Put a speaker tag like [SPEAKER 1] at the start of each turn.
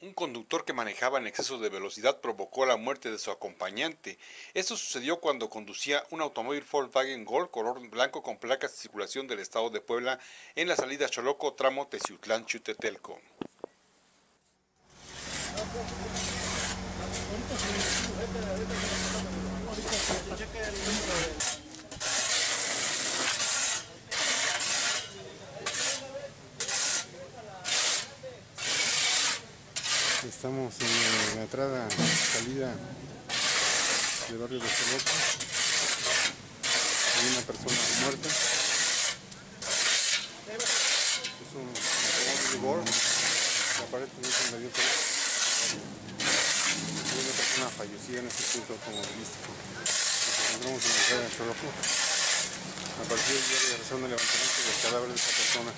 [SPEAKER 1] Un conductor que manejaba en exceso de velocidad provocó la muerte de su acompañante. Esto sucedió cuando conducía un automóvil Volkswagen Gol color blanco con placas de circulación del estado de Puebla en la salida Choloco, tramo Teciutlán
[SPEAKER 2] Estamos en la entrada, salida del barrio de Coloco. Hay una persona muerta. Es un automóvil de Gor. Aparentemente en medio Hay una persona fallecida en este punto automovilístico. Nos encontramos en la entrada de Choloco. A partir de ahí realizando el levantamiento del cadáver de esa persona.